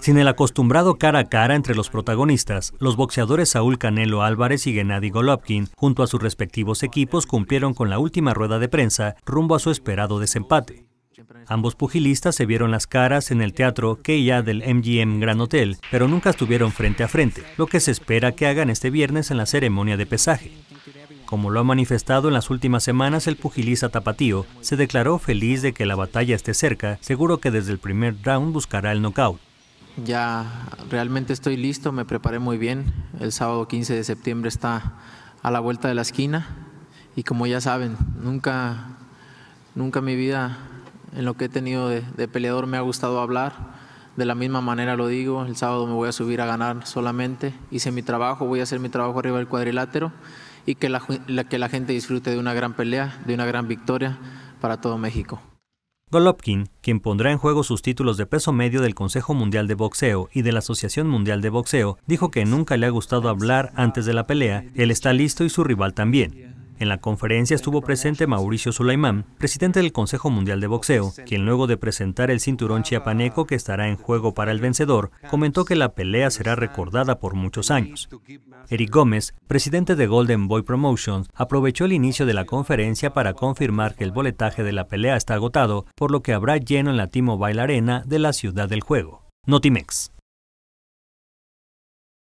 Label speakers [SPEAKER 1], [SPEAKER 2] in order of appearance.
[SPEAKER 1] Sin el acostumbrado cara a cara entre los protagonistas, los boxeadores Saúl Canelo Álvarez y Gennady Golovkin, junto a sus respectivos equipos, cumplieron con la última rueda de prensa rumbo a su esperado desempate. Ambos pugilistas se vieron las caras en el teatro Keia del MGM Gran Hotel, pero nunca estuvieron frente a frente, lo que se espera que hagan este viernes en la ceremonia de pesaje. Como lo ha manifestado en las últimas semanas, el pugilista tapatío se declaró feliz de que la batalla esté cerca, seguro que desde el primer round buscará el knockout.
[SPEAKER 2] Ya realmente estoy listo, me preparé muy bien. El sábado 15 de septiembre está a la vuelta de la esquina y como ya saben, nunca, nunca en mi vida en lo que he tenido de, peleador me ha gustado hablar. De la misma manera lo digo, el sábado me voy a subir a ganar solamente. Hice mi trabajo, voy a hacer mi trabajo arriba del cuadrilátero y que la, que la gente disfrute de una gran pelea, de una gran victoria para todo México.
[SPEAKER 1] Golovkin, quien pondrá en juego sus títulos de peso medio del Consejo Mundial de Boxeo y de la Asociación Mundial de Boxeo, dijo que nunca le ha gustado hablar antes de la pelea, él está listo y su rival también. En la conferencia estuvo presente Mauricio Sulaimán, presidente del Consejo Mundial de Boxeo, quien luego de presentar el cinturón chiapaneco que estará en juego para el vencedor, comentó que la pelea será recordada por muchos años. Eric Gómez, presidente de Golden Boy Promotions, aprovechó el inicio de la conferencia para confirmar que el boletaje de la pelea está agotado, por lo que habrá lleno en la T-Mobile Arena de la ciudad del juego. Notimex.